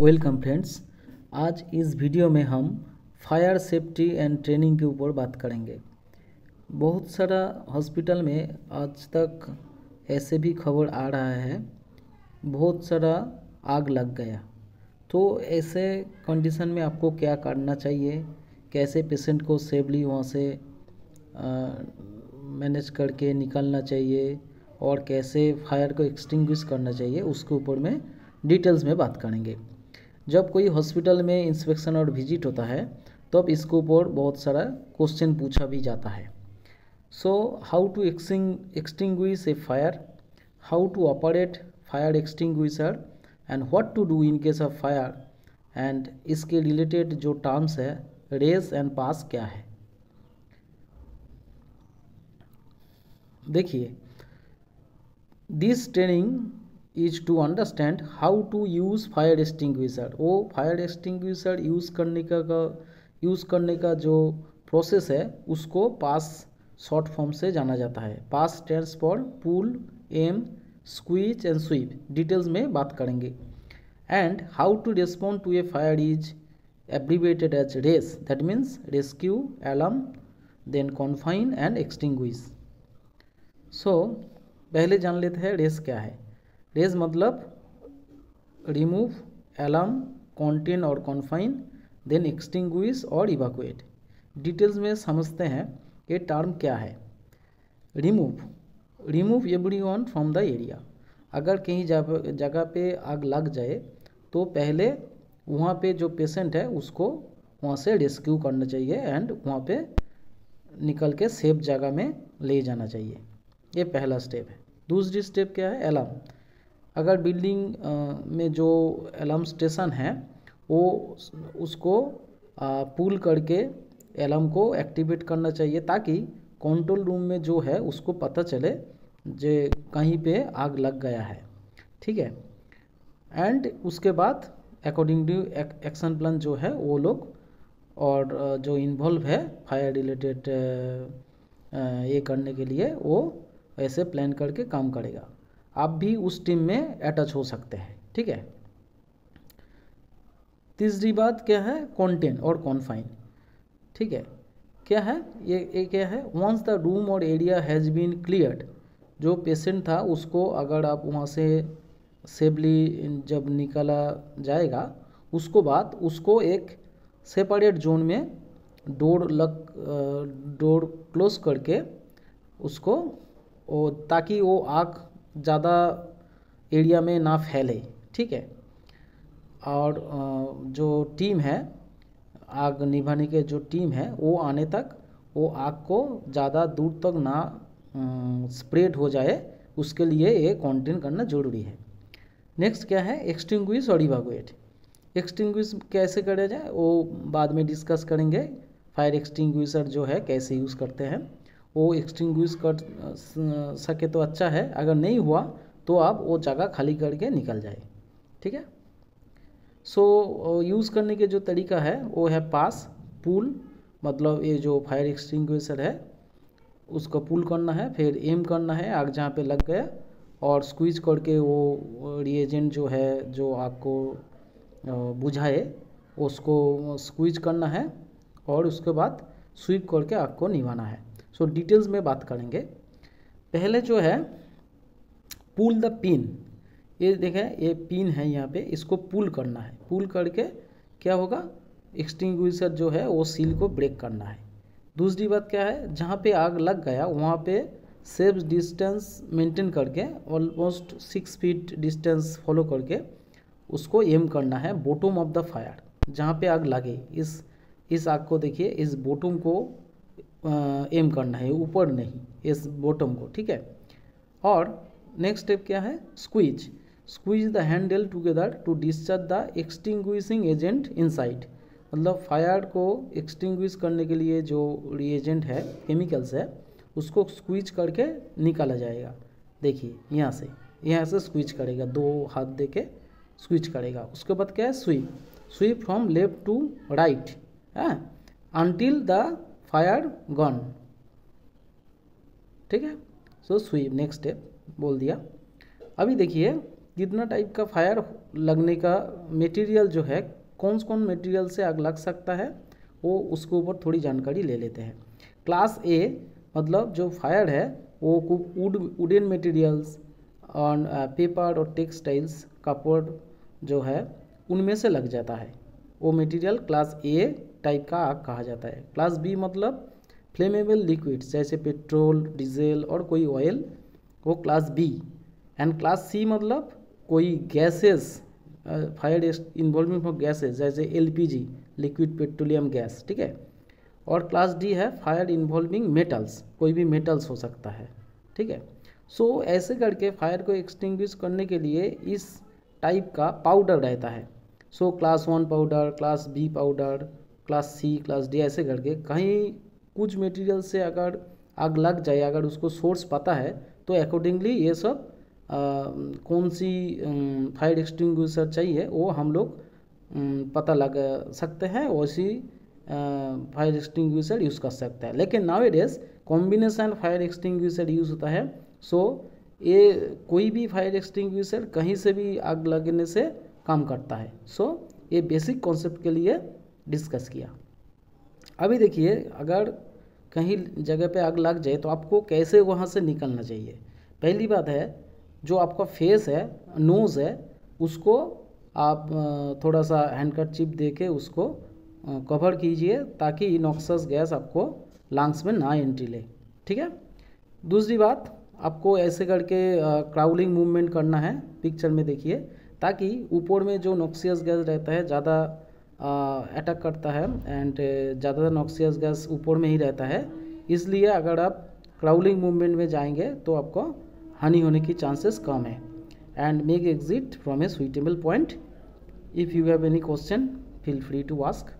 Welcome friends, आज इस video में हम फायर सेफ्टी एंड ट्रेनिंग के ऊपर बात करेंगे। बहुत सारा हॉस्पिटल में आज तक ऐसे भी खबर आ रहा है, बहुत सारा आग लग गया। तो ऐसे कंडीशन में आपको क्या करना चाहिए? कैसे पेशेंट को सेफली वहाँ से मैनेज करके निकलना चाहिए? और कैसे फायर को एक्सटिंग्विश करना चाहिए? उसके ऊपर में डिटेल्स में बात करेंगे। जब कोई हॉस्पिटल में इंस्पेक्शन और विज़िट होता है, तब तो इसके ऊपर बहुत सारा क्वेश्चन पूछा भी जाता है। So how to exting extinguish a fire how to operate fire extinguisher and what to do in case of fire and इसके रिलेटेड जो टर्म्स है रेस एंड पास क्या है? देखिए this training is to understand how to use fire extinguisher वो fire extinguisher use करने का, का यूज़ करने का जो प्रोसेस है उसको पास शॉर्ट फॉर्म से जाना जाता है। PASS stands for pull aim squeeze and sweep details में बात करेंगे। And how to respond to a fire is abbreviated as RACE that means rescue alarm then confine and extinguish so पहले जान लेते हैं रेस क्या है। रेज मतलब रिमूव एलार्म कॉन्टेन और कॉन्फाइन देन एक्सटिंग्विश और इवाकुएट डिटेल्स में समझते हैं ये टर्म क्या है। Remove remove every one from the area अगर कहीं जगह पे आग लग जाए तो पहले वहाँ पे जो पेशेंट है, उसको वहाँ से रेस्क्यू करना चाहिए एंड वहाँ पे निकल के सेफ़ जगह में ले जाना चाहिए। ये पहला स्टेप है। दूसरी स्टेप क्या है? अलार्म अगर बिल्डिंग में जो अलार्म स्टेशन है, वो उसको पुल करके अलार्म को एक्टिवेट करना चाहिए ताकि कंट्रोल रूम में जो है उसको पता चले जे कहीं पे आग लग गया है। ठीक है? एंड उसके बाद अकॉर्डिंग टू एक्शन प्लान जो है वो लोग और जो इन्वॉल्व है फायर रिलेटेड ये करने के लिए वो ऐसे प्लान करके काम करेगा। आप भी उस टीम में अटैच हो सकते हैं, ठीक है? तीसरी बात क्या है? कॉन्टेन और कॉन्फाइन ठीक है? क्या है? ये ये क्या है? वंस द रूम और एरिया हैज़ बीन क्लियर्ड जो पेशेंट था, उसको अगर आप वहाँ से सेफली जब निकाला जाएगा, उसको बाद उसको एक सेपरेट जोन में डोर लग डोर क्लोज करके उसको ताकि वो आग ज़्यादा एरिया में ना फैले, ठीक है? और जो टीम है, आग निभाने के जो टीम है, वो आने तक, वो आग को ज़्यादा दूर तक ना स्प्रेड हो जाए, उसके लिए ये कॉन्टेन करना ज़रूरी है। नेक्स्ट क्या है? एक्सटिंग्विश और इवागुएट एक्सटिंग्विश कैसे करा जाए? वो बाद में डिस्कस करेंगे। फायर एक्सटिंग्विशर जो है, कैसे यूज़ करते हैं? वो एक्सटिंग्विश कर सके तो अच्छा है अगर नहीं हुआ तो आप वो जगह खाली करके निकल जाए ठीक है? सो so, यूज़ करने के जो तरीका है वो है पास पुल मतलब ये जो फायर एक्सटिंग्विशर है उसको पुल करना है फिर एम करना है आग जहाँ पे लग गया और स्क्वीज करके वो रिएजेंट जो है जो आपको बुझाए उसको स्क्वीज करना है और उसके बाद स्वीप करके आग को निभाना है। सो डिटेल्स में बात करेंगे। पहले जो है पुल द पिन ये देखें, ये पिन है यहाँ पे, इसको पुल करना है। पुल करके क्या होगा? एक्सटिंग्विशर जो है, वो सील को ब्रेक करना है। दूसरी बात क्या है? जहाँ पे आग लग गया, वहाँ पे सेफ़ डिस्टेंस मेंटेन करके almost six feet distance follow करके उसको एम करना है बॉटम ऑफ़ द फायर जहाँ पे आग लगे, इस इस आग को देखिए, इस बॉटम को एम करना है, ऊपर नहीं, इस बॉटम को, ठीक है? और नेक्स्ट स्टेप क्या है? Squeeze squeeze the handle together to discharge the extinguishing agent inside मतलब फायर को एक्सटिंग्विश करने के लिए जो रिएजेंट है केमिकल्स है, उसको स्क्वीज करके निकाला जाएगा। देखिए, यहाँ से यहाँ से स्क्वीज करेगा, दो हाथ दे के स्विच करेगा। उसके बाद क्या है? Sweep sweep from left to right है? Until the fire, gone. ठीक है? सो स्वीप नेक्स्ट स्टेप बोल दिया। अभी देखिए, कितना टाइप का फायर लगने का मटेरियल जो है कौन कौन मटेरियल से आग लग सकता है, वो उसके ऊपर थोड़ी जानकारी ले लेते हैं। क्लास ए मतलब जो फायर है, वो वुड वुडन मटेरियल्स और पेपर और टेक्सटाइल्स कपड़ जो है, उनमें से लग जाता है। वो मटेरियल क्लास ए टाइप का आग कहा जाता है। क्लास बी मतलब फ्लेमेबल लिक्विड्स जैसे पेट्रोल डीजल और कोई ऑयल वो class B and class C मतलब कोई gases fire involving for gases जैसे एलपीजी लिक्विड पेट्रोलियम गैस ठीक है? और क्लास डी है फायर इन्वॉल्विंग मेटल्स कोई भी मेटल्स हो सकता है ठीक है? सो so, ऐसे करके फायर को एक्सटिंग्विश करने के लिए इस टाइप का पाउडर रहता है। So class one powder class B powder class C class D ऐसे करके कहीं कुछ मटेरियल से अगर आग लग जाए अगर उसको सोर्स पता है तो अकॉर्डिंगली ये सब आ, कौन सी फायर एक्सटिंग्विशर चाहिए वो हम लोग पता लगा सकते हैं वैसी फायर एक्सटिंग्विशर यूज़ कर सकते हैं। लेकिन now days combination fire extinguisher use होता है। सो so, ये कोई भी फायर एक्सटिंग्विशर कहीं से भी आग लगने से काम करता है। सो ये बेसिक कॉन्सेप्ट के लिए डिस्कस किया। अभी देखिए, अगर कहीं जगह पे आग लग जाए तो आपको कैसे वहाँ से निकलना चाहिए? पहली बात है, जो आपका फेस है नोज़ है, उसको आप थोड़ा सा हैंडकट चिप दे के उसको कवर कीजिए ताकि इनॉक्सस गैस आपको लंग्स में ना एंट्री ले। ठीक है? दूसरी बात, आपको ऐसे करके क्राउलिंग मूवमेंट करना है। पिक्चर में देखिए ताकि ऊपर में जो नॉक्सियस गैस रहता है, ज़्यादा अटैक करता है एंड ज़्यादा नॉक्सियस गैस ऊपर में ही रहता है। इसलिए अगर आप क्राउलिंग मूवमेंट में जाएँगे तो आपको हानि होने की चांसेस कम है। And make exit from a suitable point if you have any question feel free to ask